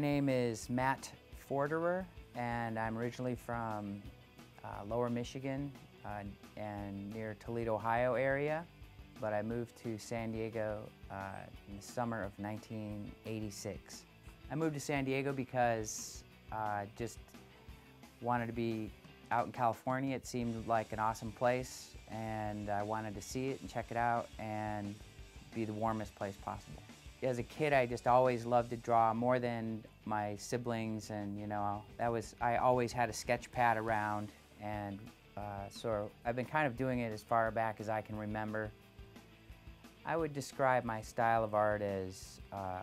name is Matt Forderer, and I'm originally from uh, Lower Michigan uh, and near Toledo, Ohio area, but I moved to San Diego uh, in the summer of 1986. I moved to San Diego because I just wanted to be out in California. It seemed like an awesome place, and I wanted to see it and check it out and be the warmest place possible as a kid, I just always loved to draw more than my siblings, and you know, that was I always had a sketch pad around, and uh, so I've been kind of doing it as far back as I can remember. I would describe my style of art as uh,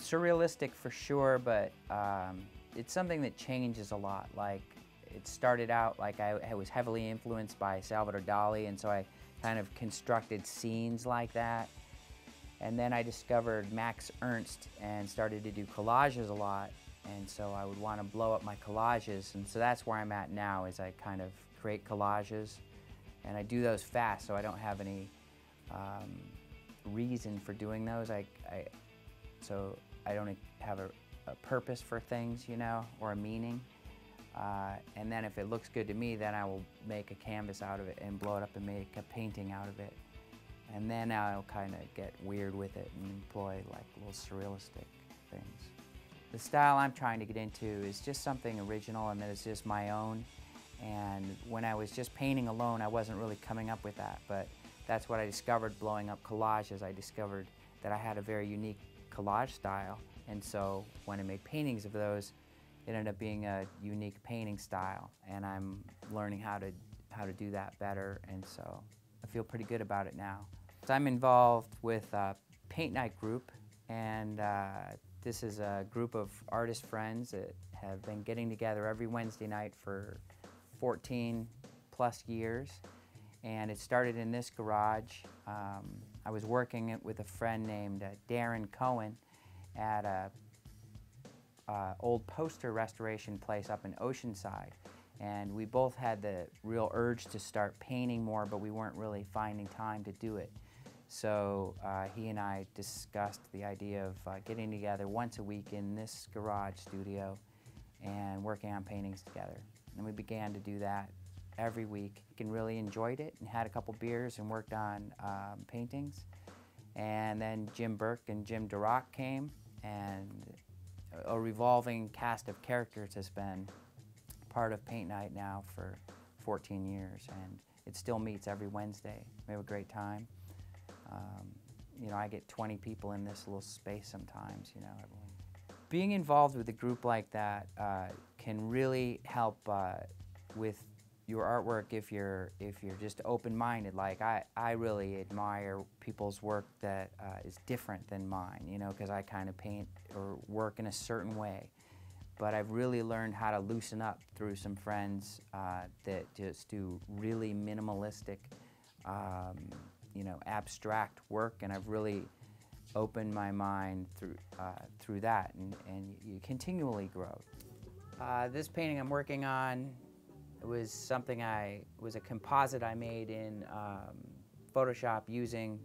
surrealistic for sure, but um, it's something that changes a lot. Like it started out like I, I was heavily influenced by Salvador Dali, and so I kind of constructed scenes like that. And then I discovered Max Ernst and started to do collages a lot. And so I would want to blow up my collages. And so that's where I'm at now is I kind of create collages. And I do those fast so I don't have any um, reason for doing those. I, I, so I don't have a, a, purpose for things, you know, or a meaning. Uh, and then if it looks good to me, then I will make a canvas out of it and blow it up and make a painting out of it. And then I'll kind of get weird with it and employ like little surrealistic things. The style I'm trying to get into is just something original and that is just my own. And when I was just painting alone, I wasn't really coming up with that. But that's what I discovered blowing up collages. I discovered that I had a very unique collage style. And so when I made paintings of those, it ended up being a unique painting style. And I'm learning how to, how to do that better. And so I feel pretty good about it now. I'm involved with a Paint Night group, and uh, this is a group of artist friends that have been getting together every Wednesday night for 14 plus years. And it started in this garage. Um, I was working with a friend named uh, Darren Cohen at a uh, old poster restoration place up in Oceanside. And we both had the real urge to start painting more, but we weren't really finding time to do it. So uh, he and I discussed the idea of uh, getting together once a week in this garage studio and working on paintings together. And we began to do that every week and really enjoyed it and had a couple beers and worked on um, paintings. And then Jim Burke and Jim Durock came and a revolving cast of characters has been part of Paint Night now for 14 years and it still meets every Wednesday. We have a great time. Um, you know, I get 20 people in this little space sometimes, you know. Being involved with a group like that uh, can really help uh, with your artwork if you're if you're just open-minded. Like I, I really admire people's work that uh, is different than mine, you know, because I kind of paint or work in a certain way. But I've really learned how to loosen up through some friends uh, that just do really minimalistic um, know, abstract work, and I've really opened my mind through, uh, through that, and, and you continually grow. Uh, this painting I'm working on was something I, was a composite I made in um, Photoshop using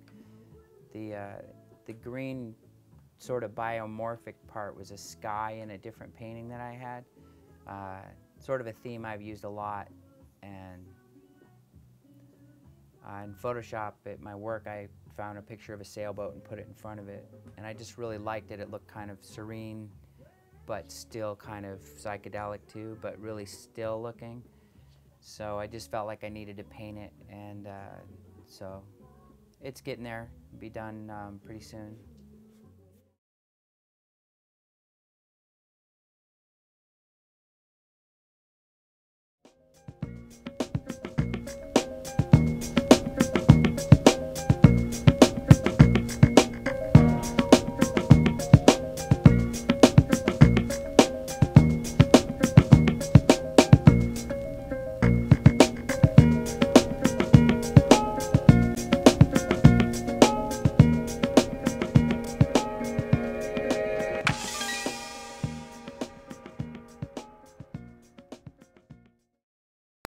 the, uh, the green sort of biomorphic part was a sky in a different painting that I had. Uh, sort of a theme I've used a lot and uh, in Photoshop, at my work, I found a picture of a sailboat and put it in front of it. And I just really liked it. It looked kind of serene, but still kind of psychedelic too, but really still looking. So I just felt like I needed to paint it, and uh, so it's getting there. Be done um, pretty soon.